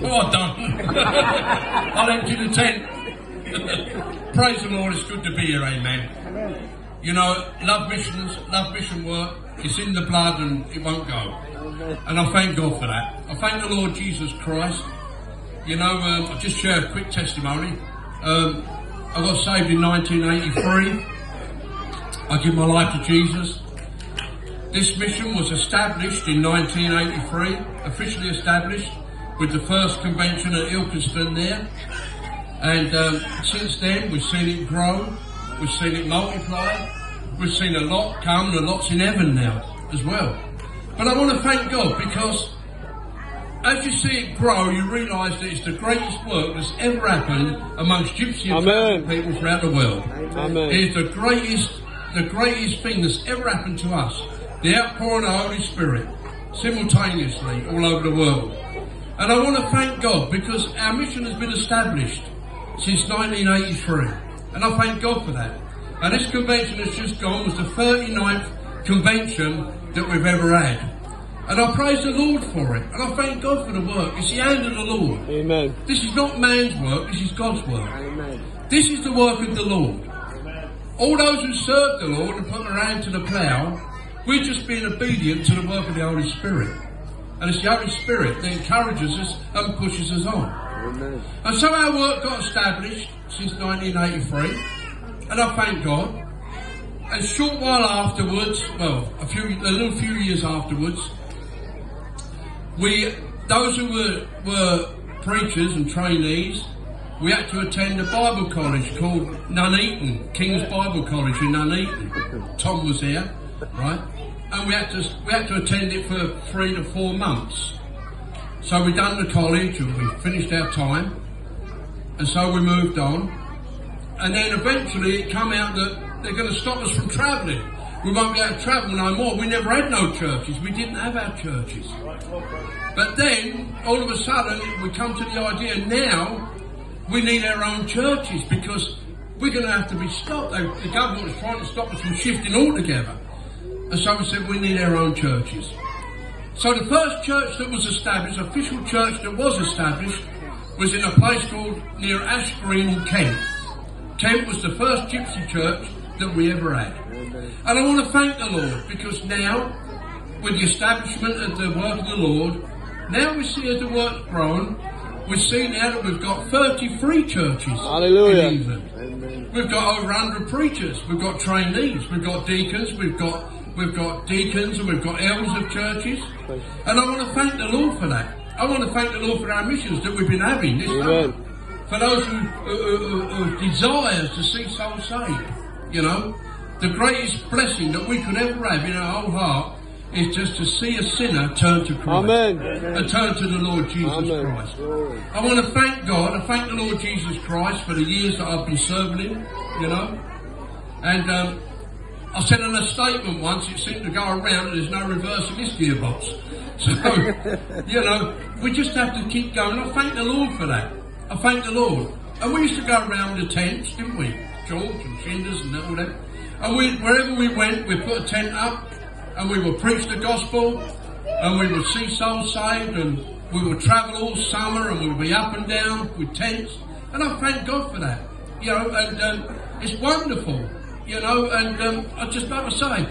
No, I don't. I'll empty the tent. Praise the Lord, it's good to be here, amen. You know, love missions, love mission work, it's in the blood and it won't go. And I thank God for that. I thank the Lord Jesus Christ. You know, um, I'll just share a quick testimony. Um, I got saved in 1983. I give my life to Jesus. This mission was established in 1983, officially established with the first convention at Ilkeston there. And um, since then, we've seen it grow, we've seen it multiply, we've seen a lot come, and a lot's in heaven now as well. But I want to thank God because as you see it grow, you realise that it's the greatest work that's ever happened amongst Gypsy and people throughout the world. Amen. It is the greatest, the greatest thing that's ever happened to us. The outpouring of the Holy Spirit simultaneously all over the world. And I want to thank God because our mission has been established since 1983. And I thank God for that. And this convention has just gone was the 39th convention that we've ever had. And I praise the Lord for it. And I thank God for the work. It's the hand of the Lord. Amen. This is not man's work, this is God's work. Amen. This is the work of the Lord. All those who serve the Lord and put their hand to the plough, we're just being obedient to the work of the Holy Spirit. And it's the Holy Spirit that encourages us and pushes us on. Amen. And so our work got established since 1983, and I thank God. And a short while afterwards, well, a few, a little few years afterwards, we, those who were, were preachers and trainees, we had to attend a Bible college called Nuneaton, King's Bible College in Nuneaton. Tom was there, right? And we had to, we had to attend it for three to four months. So we done the college and we finished our time. And so we moved on. And then eventually it come out that they're going to stop us from travelling. We won't be able to travel no more. We never had no churches. We didn't have our churches. But then, all of a sudden, we come to the idea now we need our own churches because we're going to have to be stopped. The government was trying to stop us from shifting altogether. And so we said we need our own churches. So the first church that was established, official church that was established, was in a place called near Ash Green in Kent. Kent was the first gypsy church that we ever had. And I want to thank the Lord because now, with the establishment of the work of the Lord, now we see as the work's grown, we see now that we've got 33 churches Hallelujah. in England. Amen. We've got over 100 preachers. We've got trainees. We've got deacons. We've got we've got deacons and we've got elders of churches. And I want to thank the Lord for that. I want to thank the Lord for our missions that we've been having this Amen. summer. For those who, who, who, who desires to see souls saved, you know, the greatest blessing that we could ever have in our whole heart is just to see a sinner turn to Christ Amen. and turn to the Lord Jesus Amen. Christ. I want to thank God. I thank the Lord Jesus Christ for the years that I've been serving Him, you know. And um, I said in a statement once, it seemed to go around that there's no reverse in this gearbox. So, you know, we just have to keep going. I thank the Lord for that. I thank the Lord. And we used to go around the tents, didn't we? George and Shinders and all that. And we, wherever we went, we put a tent up and we would preach the gospel and we would see souls saved and we would travel all summer and we would be up and down with tents. And I thank God for that. You know, and um, it's wonderful. You know, and um, I just like to say,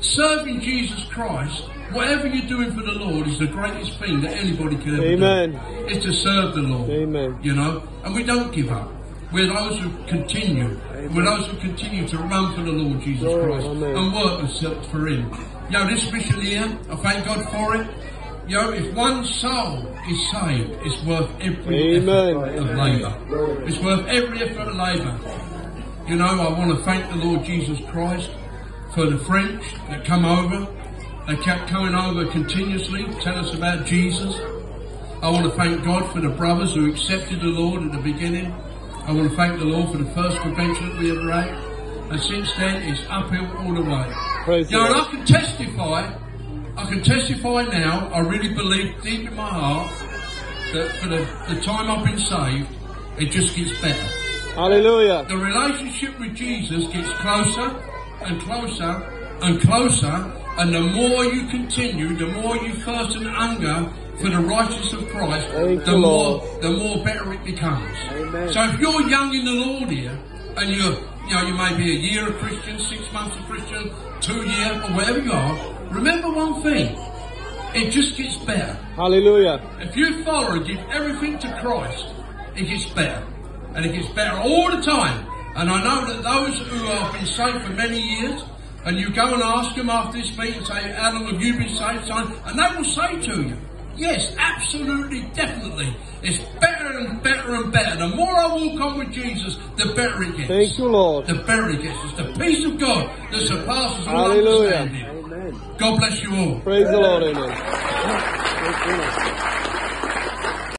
serving Jesus Christ, whatever you're doing for the Lord, is the greatest thing that anybody can ever Amen. do. Is to serve the Lord. Amen. You know, and we don't give up. We're those who continue. We're those who continue to run for the Lord Jesus Lord, Christ amen. and work ourselves for Him. You know, this mission here, I thank God for it. You know, if one soul is saved, it's worth every Amen. effort of labour. It's worth every effort of labour. You know, I want to thank the Lord Jesus Christ for the French that come over. They kept coming over continuously, to tell us about Jesus. I want to thank God for the brothers who accepted the Lord at the beginning. I want to thank the Lord for the first convention that we ever had. And since then, it's uphill all the way. Praise You know, and I can testify, I can testify now, I really believe deep in my heart that for the, the time I've been saved, it just gets better. Hallelujah. The relationship with Jesus gets closer and closer and closer, and the more you continue, the more you thirst and hunger for the righteousness of Christ, Thank the more Lord. the more better it becomes. Amen. So if you're young in the Lord here, and you're you know you may be a year a Christian, six months a Christian, two year or wherever you are, remember one thing: it just gets better. Hallelujah. If you follow and give everything to Christ, it gets better. And it gets better all the time. And I know that those who have been saved for many years, and you go and ask them after this meeting, say, How long have you been saved, son? And they will say to you, Yes, absolutely, definitely. It's better and better and better. The more I walk on with Jesus, the better it gets. Thank you, Lord. The better it gets. It's the peace of God that surpasses all Hallelujah. understanding. Amen. God bless you all. Praise the Lord. Amen.